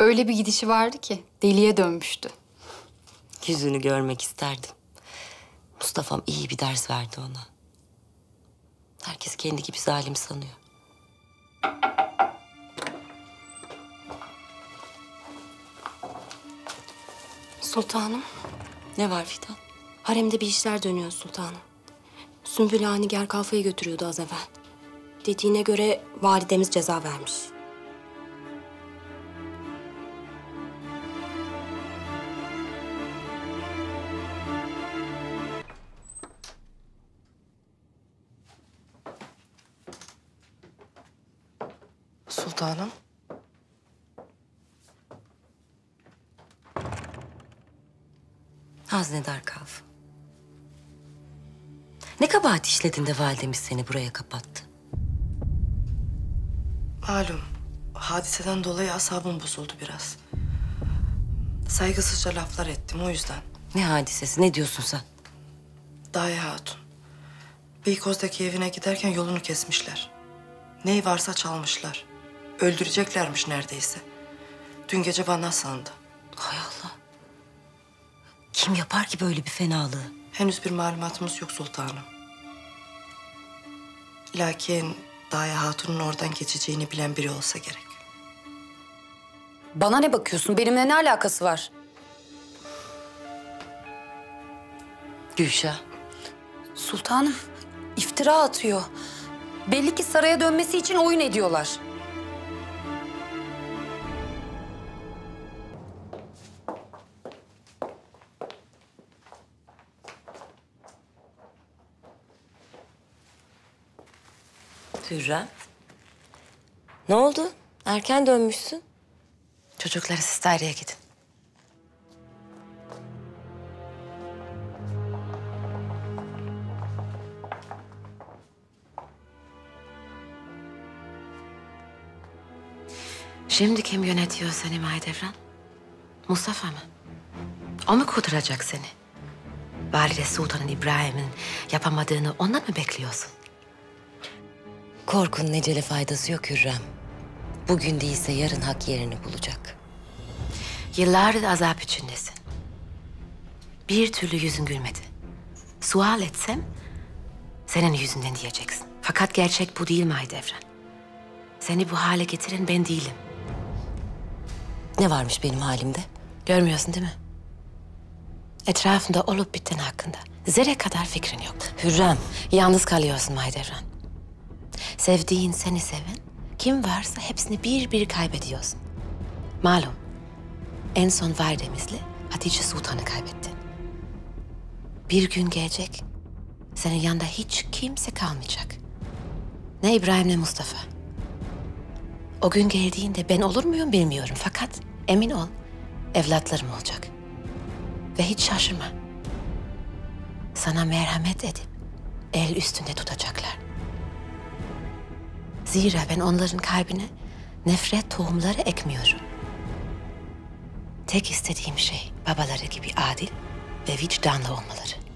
Öyle bir gidişi vardı ki deliye dönmüştü. Yüzünü görmek isterdim. Mustafa'm iyi bir ders verdi ona. Herkes kendi gibi zalim sanıyor. Sultanım, Ne var Fidan? haremde bir işler dönüyor sultanım. Sümbül Ağa Nigar Kalfa'yı götürüyordu az evvel. Dediğine göre validemiz ceza vermiş. Sultanım. Haznedar Kalf. Ne kabahat işledin de validemiz seni buraya kapattı? Malum hadiseden dolayı asabım bozuldu biraz. Saygısızca laflar ettim o yüzden. Ne hadisesi, ne diyorsun sen? Daye Hatun. Beykoz'daki evine giderken yolunu kesmişler. Neyi varsa çalmışlar. Öldüreceklermiş neredeyse. Dün gece bana sandı. Hay Allah. Kim yapar ki böyle bir fenalığı? Henüz bir malumatımız yok sultanım. Lakin Daye Hatun'un oradan geçeceğini bilen biri olsa gerek. Bana ne bakıyorsun? Benimle ne alakası var? Gülşah. Sultanım, iftira atıyor. Belli ki saraya dönmesi için oyun ediyorlar. Hürrem. Ne oldu? Erken dönmüşsün. Çocukları siz daireye gidin. Şimdi kim yönetiyor seni Mahidevran? Mustafa mı? O mu kurtaracak seni? Valide Sultan'ın İbrahim'in yapamadığını ondan mı bekliyorsun? Korkunun necele faydası yok Hürrem. Bugün değilse yarın hak yerini bulacak. Yıllardır azap içindesin. Bir türlü yüzün gülmedi. Sual etsem senin yüzünden diyeceksin. Fakat gerçek bu değil Mahidevran. Seni bu hale getiren ben değilim. Ne varmış benim halimde? Görmüyorsun değil mi? Etrafında olup biten hakkında zerre kadar fikrin yok. Hürrem, yalnız kalıyorsun Mahidevran. Sevdiğin seni seven, kim varsa hepsini bir bir kaybediyorsun. Malum, en son validemizle Hatice Sultan'ı kaybettin. Bir gün gelecek, senin yanında hiç kimse kalmayacak. Ne İbrahim ne Mustafa. O gün geldiğinde ben olur muyum bilmiyorum fakat emin ol evlatlarım olacak. Ve hiç şaşırma. Sana merhamet edip el üstünde tutacaklar. Zira ben onların kalbine nefret tohumları ekmiyorum. Tek istediğim şey babaları gibi adil ve vicdanlı olmaları.